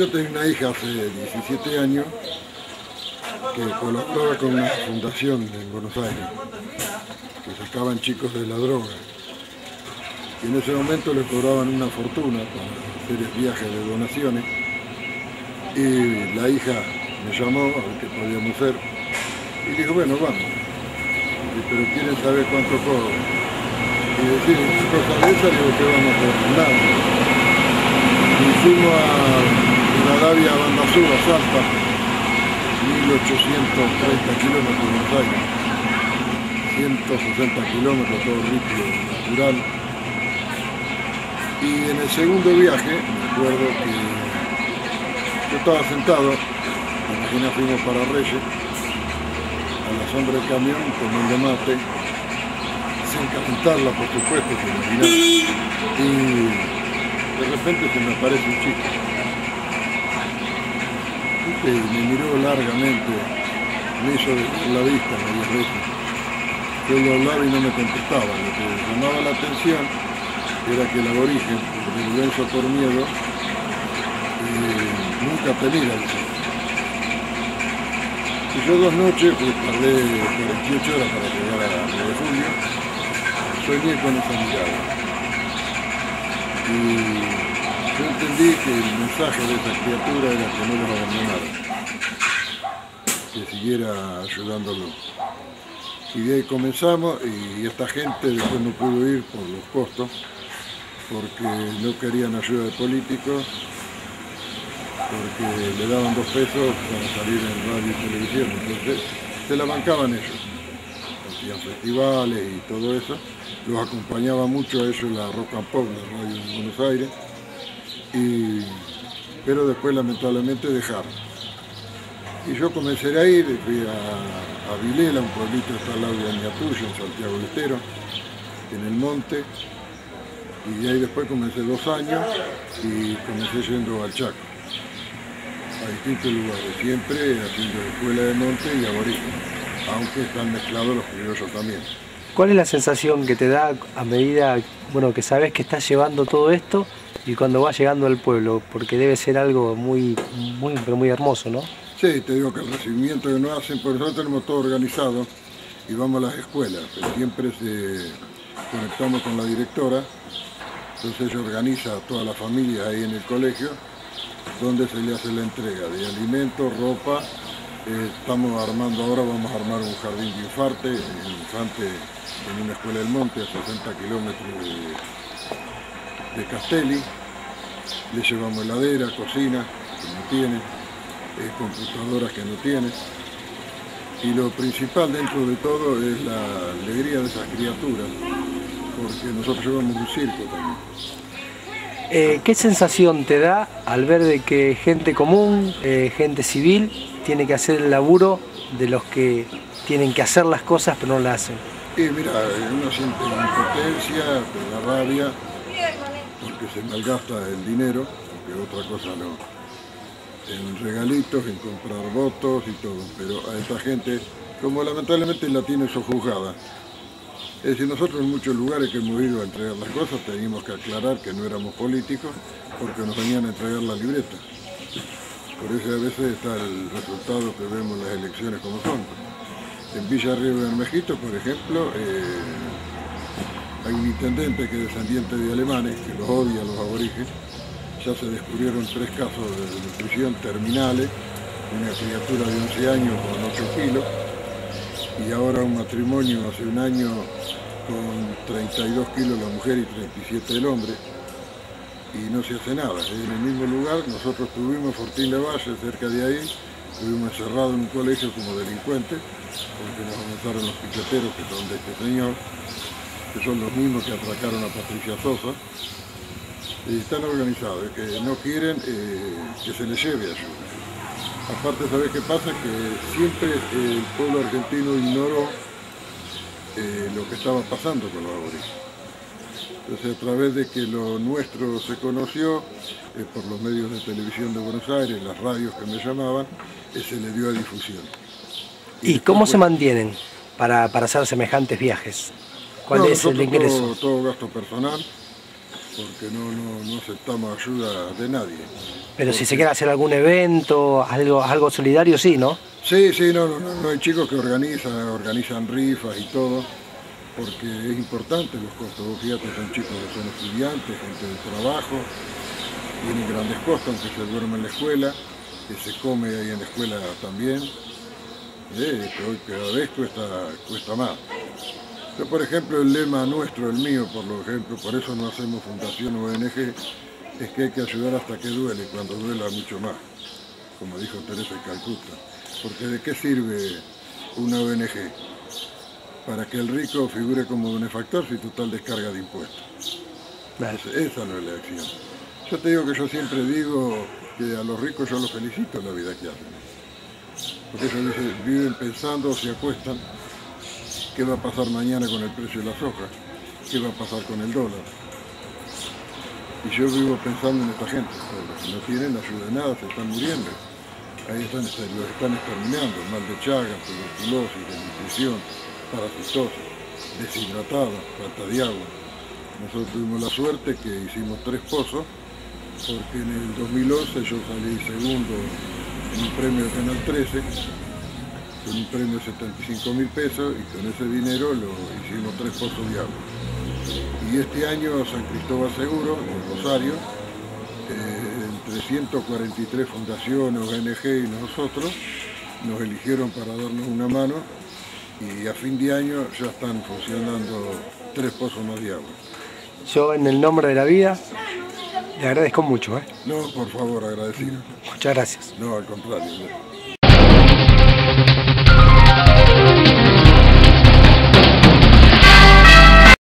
Yo tenía una hija hace 17 años que colaboraba con una fundación en Buenos Aires, que sacaban chicos de la droga. Y en ese momento le cobraban una fortuna para hacer viajes de donaciones. Y la hija me llamó a ver qué podíamos hacer. Y dijo, bueno, vamos. pero quieren saber cuánto cobro. Y decir, cosa de esa, digo que vamos a. Y fuimos a Rivadavia, Banda Sur, Salta, 1830 kilómetros de Buenos Aires. 160 kilómetros, todo rígido, natural. Y en el segundo viaje, me acuerdo que yo estaba sentado, imagina fuimos para Reyes, a la sombra del camión, tomando mate, sin calentarla por supuesto, sin y de repente se me aparece un chico. Y me miró largamente, me hizo la vista varias veces. Yo lo hablaba y no me contestaba, lo que llamaba la atención era que el aborigen, por vergüenza por miedo, eh, nunca te mira Y yo dos noches, pues tardé 48 horas para llegar a 9 de julio, soñé con esa mirada. Y yo entendí que el mensaje de esa criatura era que no lo abandonara, que siguiera ayudándolo. Y de ahí comenzamos y esta gente después no pudo ir por los costos porque no querían ayuda de políticos, porque le daban dos pesos para salir en radio y televisión, entonces se la bancaban ellos. Hacían festivales y todo eso, los acompañaba mucho a ellos la Rock and Pop, la radio en Buenos Aires, pero después lamentablemente dejaron. Y yo comencé a ir, fui a, a Vilela, un pueblito está al lado de Añatuyo, en Santiago del Estero, en el monte, y ahí después comencé dos años y comencé yendo al Chaco, a distintos lugares, siempre haciendo escuela de monte y aborigen, aunque están mezclados los criollos también. ¿Cuál es la sensación que te da a medida bueno, que sabes que estás llevando todo esto y cuando vas llegando al pueblo? Porque debe ser algo muy, muy, pero muy hermoso, ¿no? Sí, te digo que el recibimiento que nos hacen, por nosotros tenemos todo organizado y vamos a las escuelas, siempre se conectamos con la directora entonces ella organiza a toda la familia ahí en el colegio, donde se le hace la entrega de alimentos, ropa. Estamos armando ahora, vamos a armar un jardín de infarte, infante en una escuela del monte a 60 kilómetros de, Castelli. Le llevamos heladera, cocina, que no tiene, eh, computadoras que no tiene. Y lo principal dentro de todo es la alegría de esas criaturas, porque nosotros llevamos un circo también. Eh, ¿Qué sensación te da al ver de que gente común, eh, gente civil, tiene que hacer el laburo de los que tienen que hacer las cosas pero no las hacen? Y mira, uno siente la impotencia, la rabia, porque se malgasta el dinero, porque otra cosa no. En regalitos, en comprar votos y todo, pero a esta gente, como lamentablemente la tiene sojuzgada, es decir, nosotros en muchos lugares que hemos ido a entregar las cosas teníamos que aclarar que no éramos políticos porque nos venían a entregar la libreta. Por eso a veces está el resultado que vemos en las elecciones como son. En Villa Río de por ejemplo, eh, hay un intendente que es descendiente de alemanes, que los odia a los aborígenes. Ya se descubrieron tres casos de nutrición terminales, una criatura de 11 años con 8 kilos, y ahora un matrimonio hace un año con 32 kilos la mujer y 37 el hombre y no se hace nada. En el mismo lugar nosotros tuvimos Fortín de Valle, cerca de ahí, estuvimos encerrados en un colegio como delincuentes, porque nos aumentaron los piqueteros que son de este señor, que son los mismos que atracaron a Patricia Sosa, y están organizados, que no quieren eh, que se les lleve ayuda. Aparte, ¿sabes qué pasa? Que siempre el pueblo argentino ignoró eh, lo que estaba pasando con los aborígenes. Entonces, a través de que lo nuestro se conoció, eh, por los medios de televisión de Buenos Aires, las radios que me llamaban, eh, se le dio a difusión. ¿Y, cómo se mantienen para, hacer semejantes viajes? ¿Cuál es el ingreso? Todo, gasto personal, porque no, no, no aceptamos ayuda de nadie. Pero si se quiere hacer algún evento, algo, algo solidario, sí, ¿no? Sí, sí, no, no, no, hay chicos que organizan, organizan rifas y todo, porque es importante los costos. Vos fíjate, son chicos que son estudiantes, gente de trabajo, tienen grandes costos, aunque se duerme en la escuela, que se come ahí en la escuela también, eh, que hoy cada vez cuesta, más. Yo, por ejemplo, el lema nuestro, el mío, por ejemplo, por eso no hacemos fundación ONG, es que hay que ayudar hasta que duele, cuando duela mucho más, como dijo Teresa de Calcuta. Porque ¿de qué sirve una ONG? Para que el rico figure como benefactor si total descarga de impuestos. esa no es la acción. Yo te digo que yo siempre digo que a los ricos yo los felicito en la vida que hacen. Porque ellos viven pensando, se acuestan, qué va a pasar mañana con el precio de las hojas, qué va a pasar con el dólar. Y yo vivo pensando en esta gente, los que no tienen ayuda de nada, se están muriendo. Ahí están, los están exterminando, mal de chaga, tuberculosis, desnutrición, parasitosis, deshidratada, falta de agua. Nosotros tuvimos la suerte que hicimos tres pozos, porque en el 2011 yo salí segundo en un premio de Canal 13, con un premio de 75 mil pesos, y con ese dinero lo hicimos tres pozos de agua. Y este año San Cristóbal Seguro, en Rosario, 143 fundaciones, ONG y nosotros, nos eligieron para darnos una mano y a fin de año ya están funcionando tres pozos más de agua. Yo en el nombre de la vida le agradezco mucho. ¿eh? No, por favor, agradecido. Muchas gracias. No, al contrario.